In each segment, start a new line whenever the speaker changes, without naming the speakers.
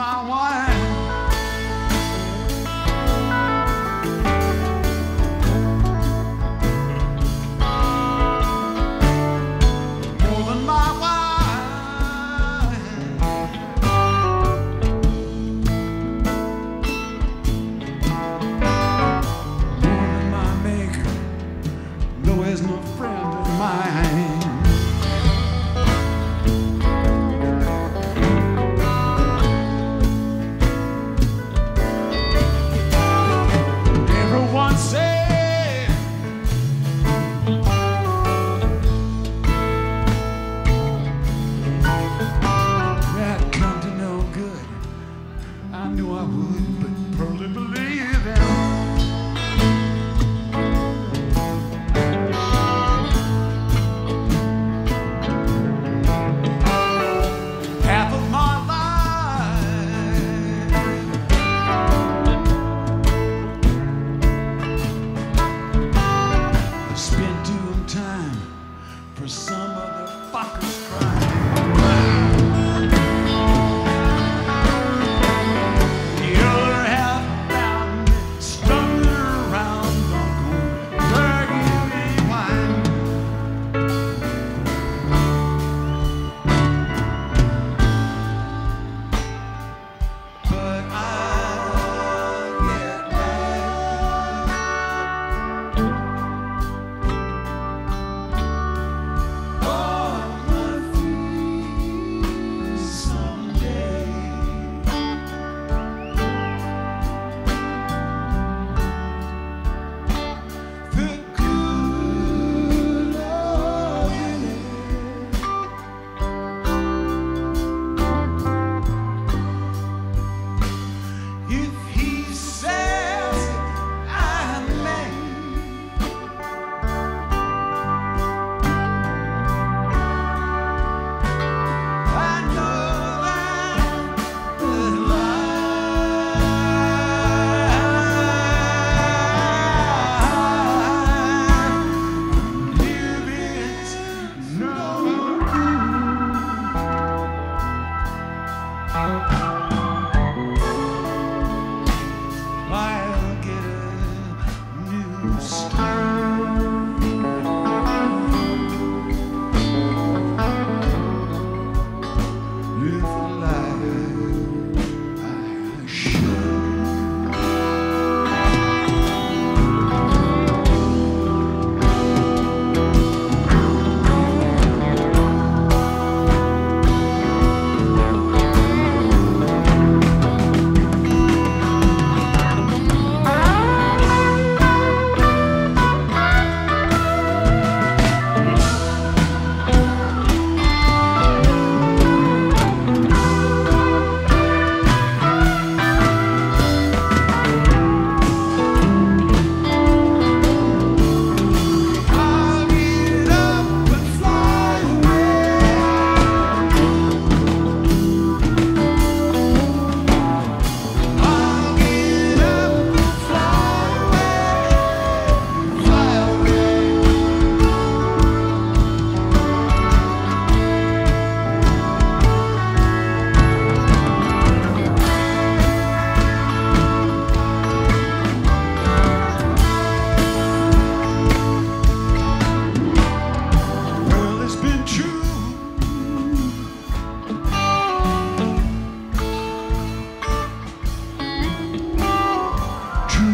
my wife.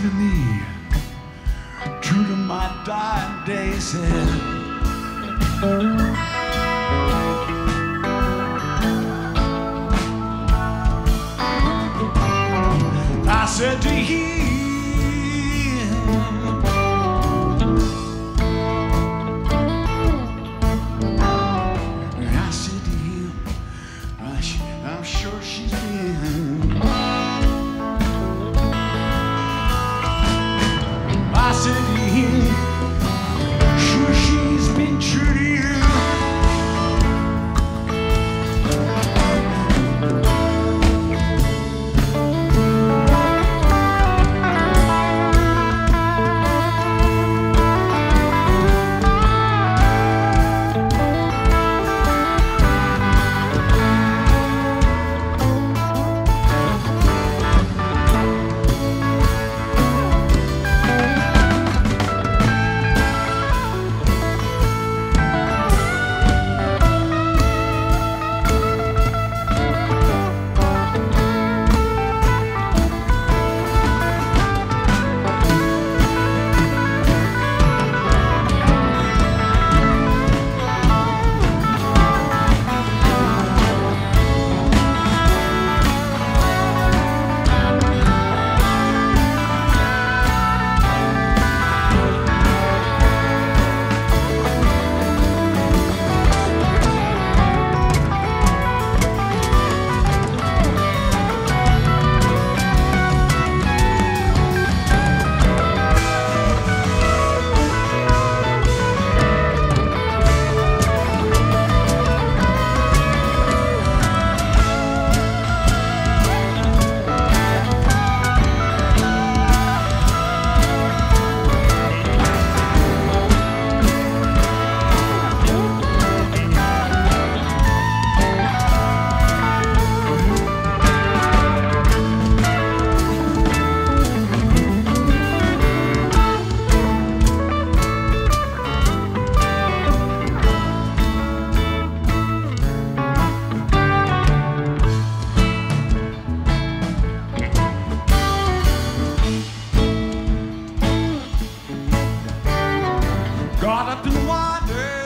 true to me, true to my dying days. And I said to him. Started to wonder